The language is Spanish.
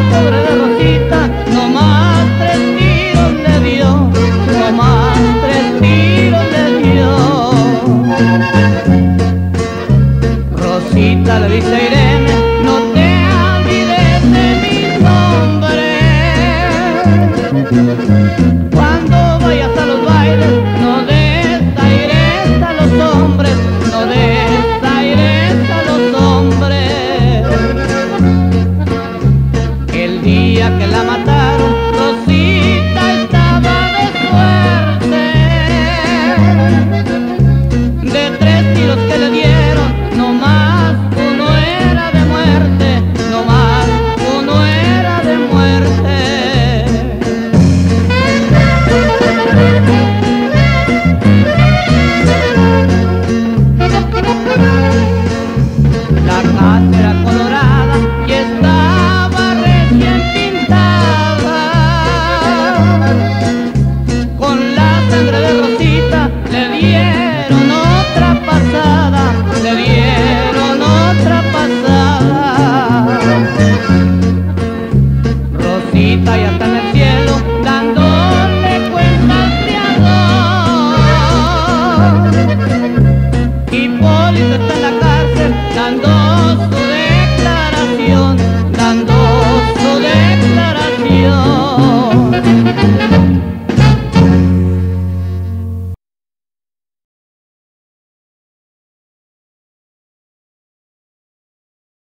la